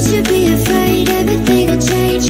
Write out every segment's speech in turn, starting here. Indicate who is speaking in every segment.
Speaker 1: should be afraid. Everything will change.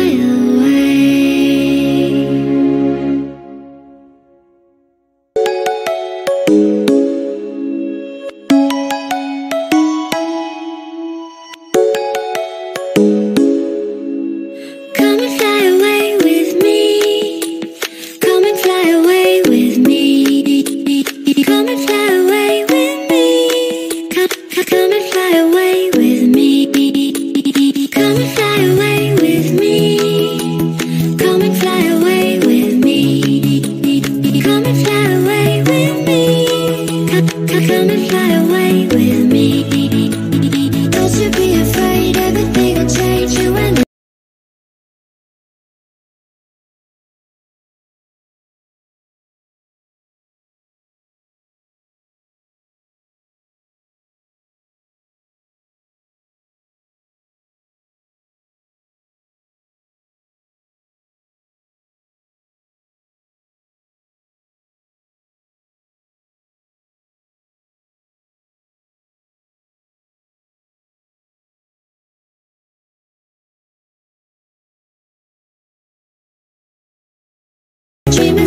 Speaker 1: dreaming